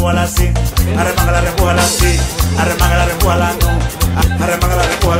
empújala así. Arremángala, empújala así. Arremángala, empújala no. Arremángala, empújala,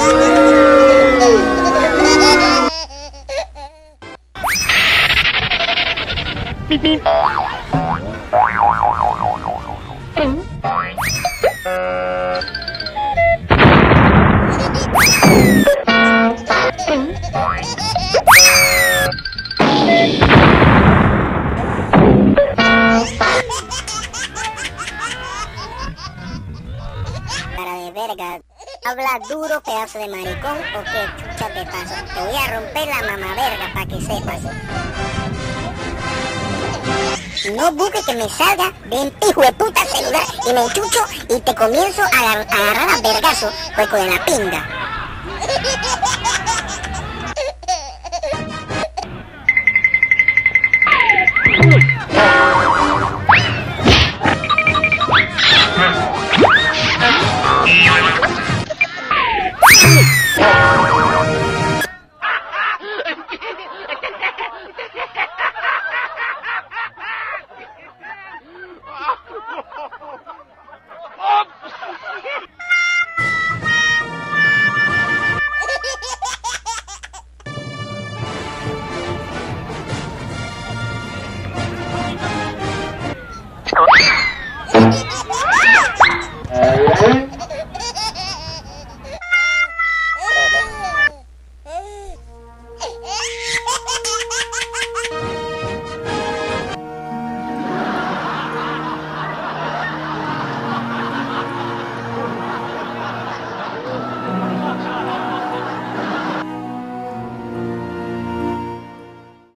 arrempújala. Cara de verga. Habla duro, pedazo de maricón, o qué chucha te pasa. Te voy a romper la mamá verga para que sepas. No busques que me salga de un hijo de puta celular y me enchucho y te comienzo a agarrar a vergazo, hueco de la pinga.